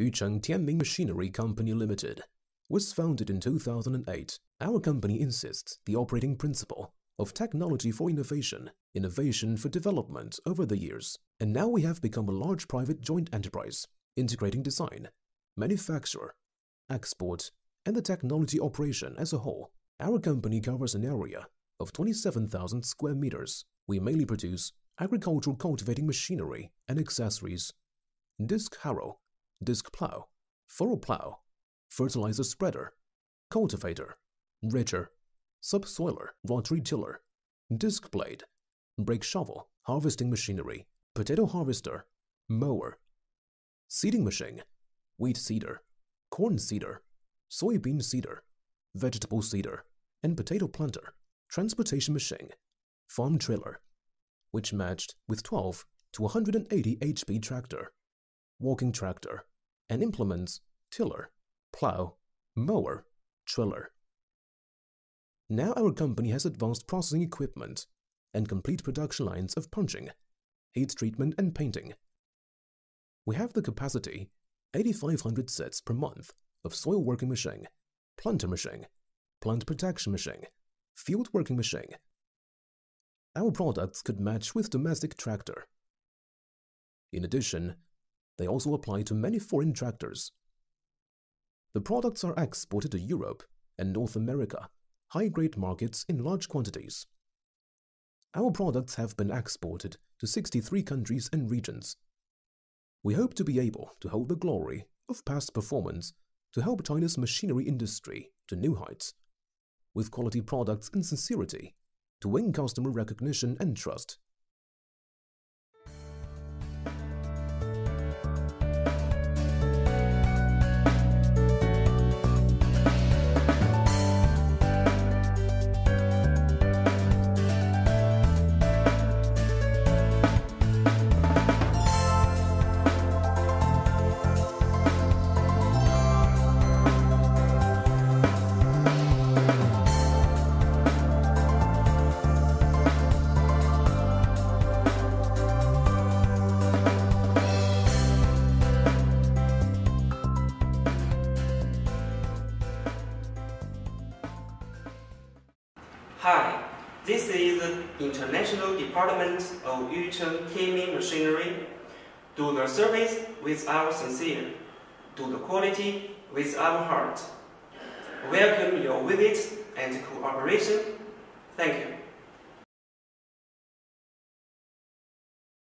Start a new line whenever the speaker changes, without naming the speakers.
Yucheng Tianming Machinery Company Limited was founded in 2008. Our company insists the operating principle of technology for innovation, innovation for development over the years. And now we have become a large private joint enterprise, integrating design, manufacture, export, and the technology operation as a whole. Our company covers an area of 27,000 square meters. We mainly produce agricultural cultivating machinery and accessories, disc harrow, disc plow, furrow plow, fertilizer spreader, cultivator, ridger, subsoiler, rotary tiller, disc blade, brake shovel, harvesting machinery, potato harvester, mower, seeding machine, wheat seeder, corn seeder, soybean seeder, vegetable seeder, and potato planter, transportation machine, farm trailer, which matched with 12 to 180 HP tractor, walking tractor, and implements tiller, plow, mower, trailer. Now our company has advanced processing equipment and complete production lines of punching, heat treatment and painting. We have the capacity 8500 sets per month of soil working machine, planter machine, plant protection machine, field working machine. Our products could match with domestic tractor. In addition, they also apply to many foreign tractors. The products are exported to Europe and North America, high-grade markets in large quantities. Our products have been exported to 63 countries and regions. We hope to be able to hold the glory of past performance to help China's machinery industry to new heights, with quality products and sincerity to win customer recognition and trust.
Hi, this is the International Department of Yucheng Tianming Machinery. Do the service with our sincere. Do the quality with our heart. Welcome your visit and cooperation. Thank you.